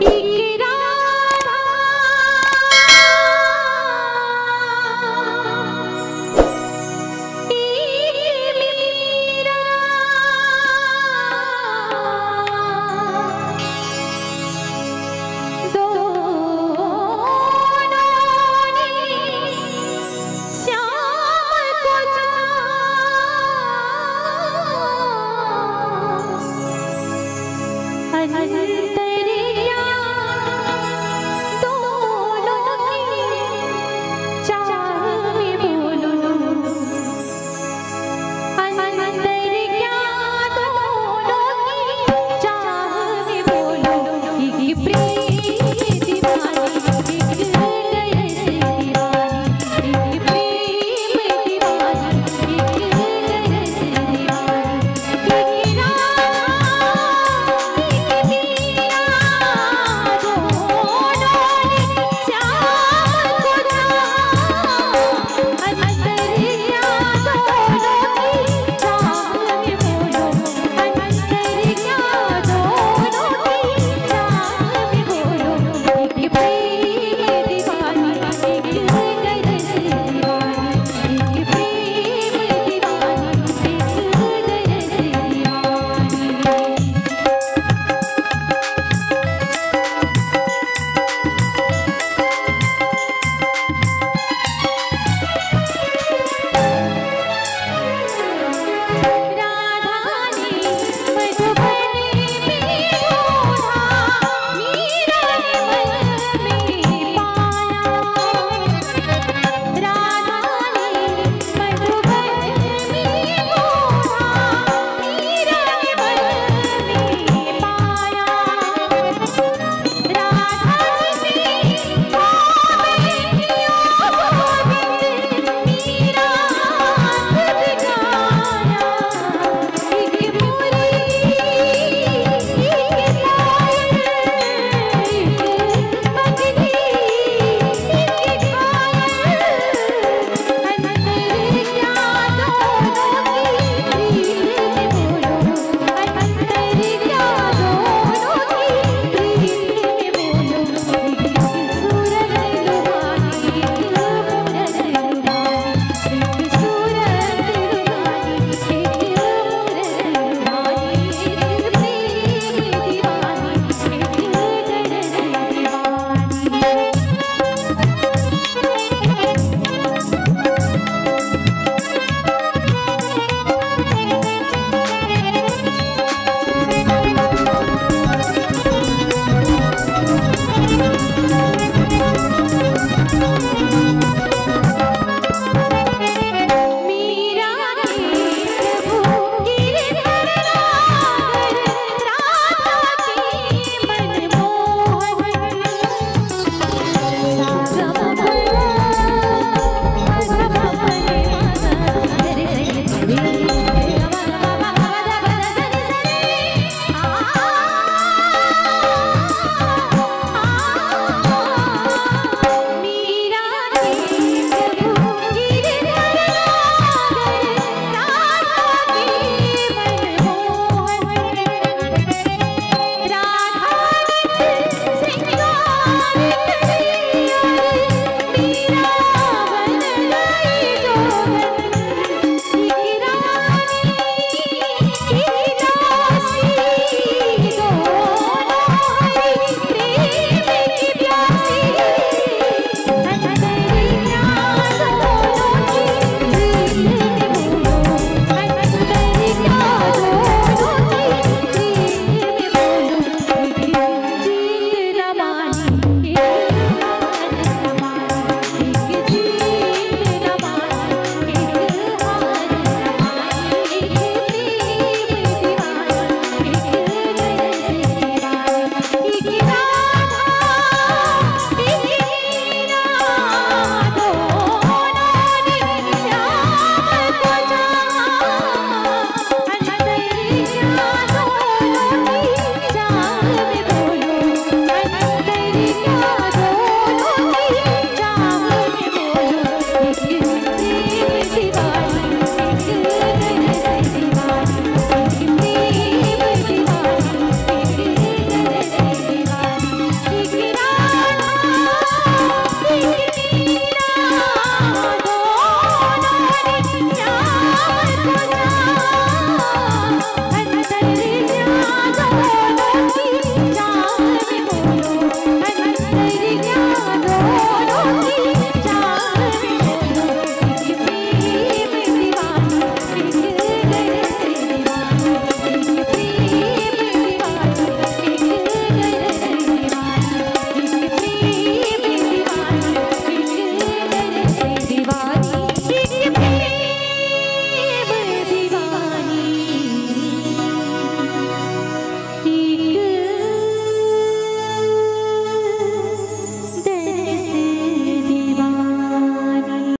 टिकी e